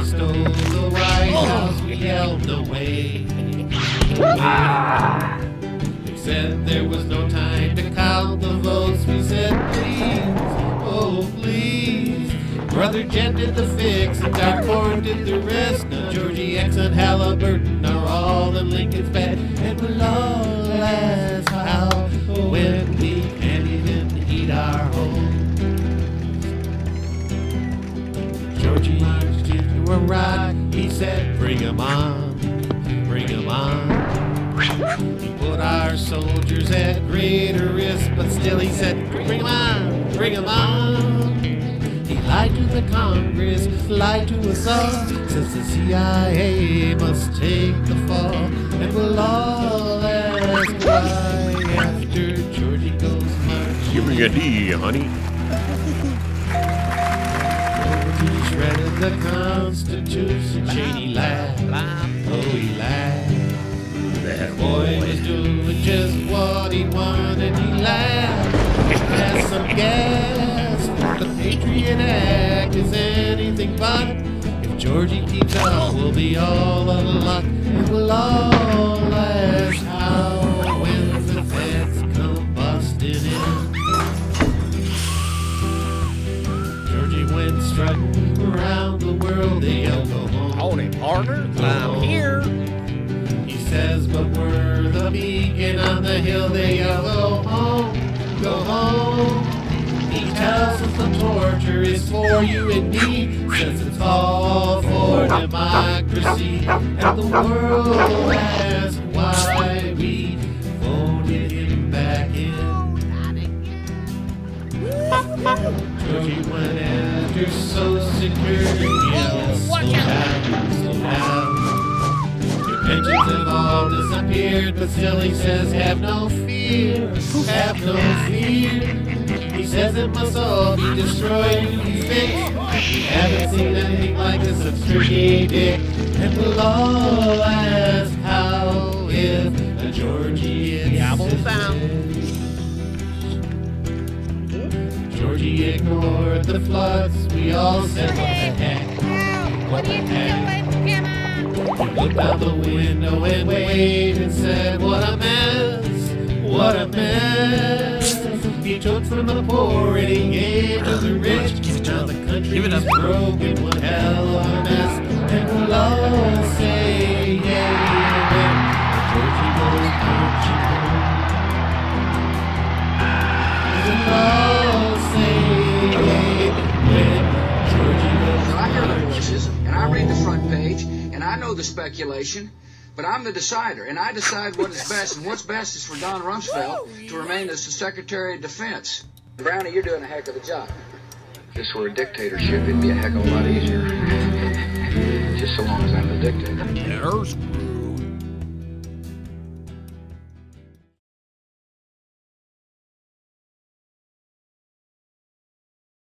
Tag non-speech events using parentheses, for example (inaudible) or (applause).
We stole the White House, we held the way. They said there was no time to count the votes. We said, please, oh please. Brother Jeb did the fix, and Doc Ford did the rest. Now Georgie X and Halliburton are all in Lincoln's bed, and we're lost. He said, bring 'em on, bring 'em on. He put our soldiers at greater risk, but still he said, bring 'em on, bring 'em on. He lied to the Congress, lied to us all, says the CIA must take the fall, and we'll all ask why after Georgie goes march. Give me a D, honey. Shredded the Constitution, Cheney laughed, oh he laughed. That boy was doing just what he wanted, he laughed. Has some gas, the Patriot Act is anything but. If Georgie keeps up, we'll be all out of luck, and we'll all ask how around the world, they yell, go home. Howdy, partner. I'm here. He says, but we're the beacon on the hill. They yell, go home, go home. He tells us the torture is for you and me. Says it's all for democracy. And the world asks after Social Security. Yeah, slow down, slow down. Your pensions have all disappeared, but still he says, have no fear, have no fear. He says it must all be destroyed and be fixed. We haven't seen anything like this since Tricky Dick. And we'll all Georgie ignored the floods. We all said, what the heck? What the heck? He looked out the window and waved and said, What a mess! What a mess! He took from the poor and he gave to the rich. Now the country Give it is up. broken, one hell of a mess. I know the speculation, but I'm the decider, and I decide what is best, and what's best is for Don Rumsfeld to remain as the Secretary of Defense. Brownie, you're doing a heck of a job. If this were a dictatorship, it'd be a heck of a lot easier. (laughs) Just so long as I'm the dictator. There's